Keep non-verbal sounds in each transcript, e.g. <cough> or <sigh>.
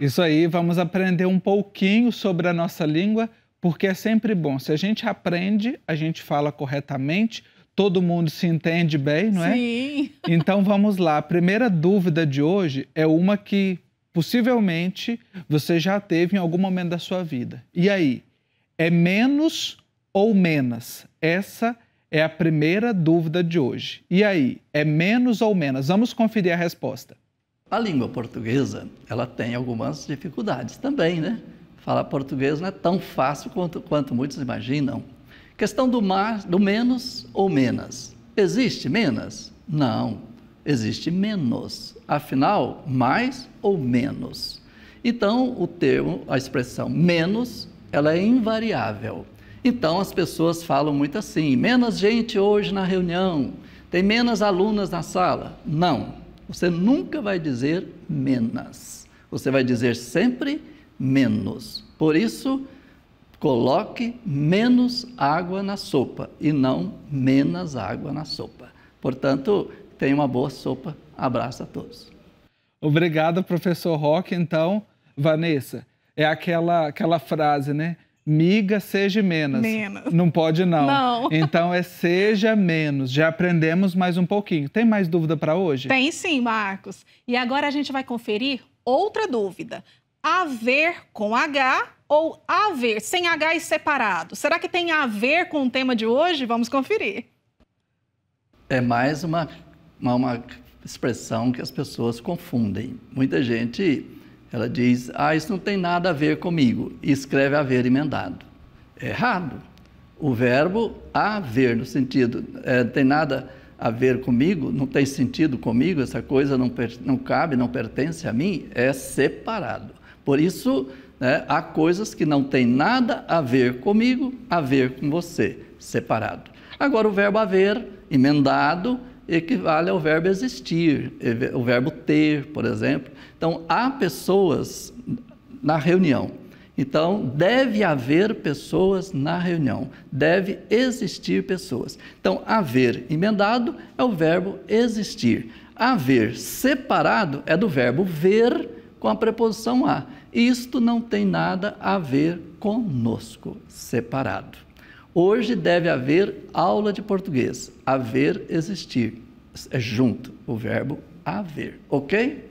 Isso aí, vamos aprender um pouquinho sobre a nossa língua, porque é sempre bom. Se a gente aprende, a gente fala corretamente, todo mundo se entende bem, não é? Sim. <laughs> Então vamos lá. A primeira dúvida de hoje é uma que possivelmente você já teve em algum momento da sua vida. E aí? É menos ou menos? Essa é a primeira dúvida de hoje. E aí? É menos ou menos? Vamos conferir a resposta. A língua portuguesa, ela tem algumas dificuldades também, né? Falar português não é tão fácil quanto, quanto muitos imaginam. Questão do, mais, do menos ou menos. Existe menos? Não, existe menos. Afinal, mais ou menos. Então, o termo, a expressão menos, ela é invariável. Então, as pessoas falam muito assim: menos gente hoje na reunião, tem menos alunas na sala. Não, você nunca vai dizer menos. Você vai dizer sempre menos. Por isso, coloque menos água na sopa e não menos água na sopa. Portanto, tenha uma boa sopa. Abraço a todos. Obrigado, professor Roque. Então, Vanessa, é aquela, aquela frase, né? Miga seja menos. Menos. Não pode, não. Não. <laughs> Então é seja menos. Já aprendemos mais um pouquinho. Tem mais dúvida para hoje? Tem sim, Marcos. E agora a gente vai conferir outra dúvida. Haver com H ou haver sem H e separado? Será que tem a ver com o tema de hoje? Vamos conferir. É mais uma, uma, uma expressão que as pessoas confundem. Muita gente ela diz: Ah, isso não tem nada a ver comigo, e escreve haver emendado. É errado. O verbo haver, no sentido, é, tem nada a ver comigo, não tem sentido comigo, essa coisa não, não cabe, não pertence a mim, é separado. Por isso, né, há coisas que não têm nada a ver comigo, a ver com você, separado. Agora, o verbo haver, emendado, equivale ao verbo existir, o verbo ter, por exemplo. Então, há pessoas na reunião. Então, deve haver pessoas na reunião, deve existir pessoas. Então, haver emendado é o verbo existir. Haver separado é do verbo ver com a preposição a. Isto não tem nada a ver conosco, separado. Hoje deve haver aula de português. Haver, existir. É junto o verbo haver, ok?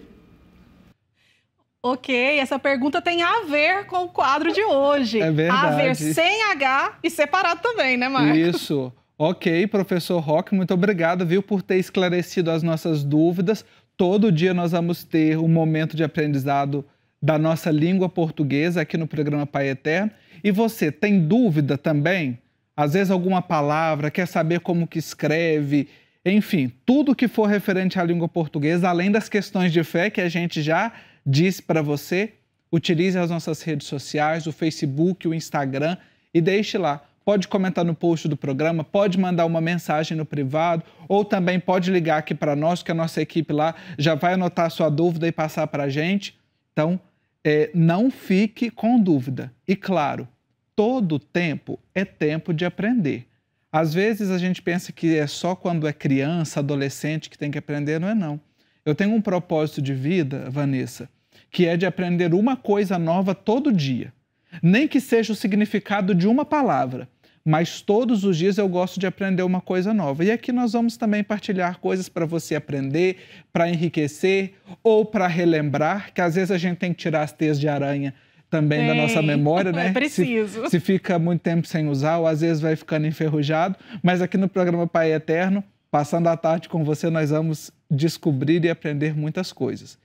Ok, essa pergunta tem a ver com o quadro de hoje. É verdade. Haver sem H e separado também, né, Marcos? Isso. Ok, professor Roque, muito obrigado, viu, por ter esclarecido as nossas dúvidas. Todo dia nós vamos ter um momento de aprendizado da nossa língua portuguesa aqui no programa Pai Eterno. E você tem dúvida também? Às vezes alguma palavra, quer saber como que escreve, enfim, tudo que for referente à língua portuguesa, além das questões de fé que a gente já disse para você, utilize as nossas redes sociais, o Facebook, o Instagram e deixe lá. Pode comentar no post do programa, pode mandar uma mensagem no privado ou também pode ligar aqui para nós, que a nossa equipe lá já vai anotar a sua dúvida e passar para a gente. Então, é, não fique com dúvida. E claro, todo tempo é tempo de aprender. Às vezes a gente pensa que é só quando é criança, adolescente que tem que aprender, não é não. Eu tenho um propósito de vida, Vanessa, que é de aprender uma coisa nova todo dia. Nem que seja o significado de uma palavra, mas todos os dias eu gosto de aprender uma coisa nova. E aqui nós vamos também partilhar coisas para você aprender, para enriquecer ou para relembrar, que às vezes a gente tem que tirar as teias de aranha também da nossa memória, né? <laughs> É preciso. Se, se fica muito tempo sem usar, ou às vezes vai ficando enferrujado. Mas aqui no programa Pai Eterno, passando a tarde com você, nós vamos descobrir e aprender muitas coisas.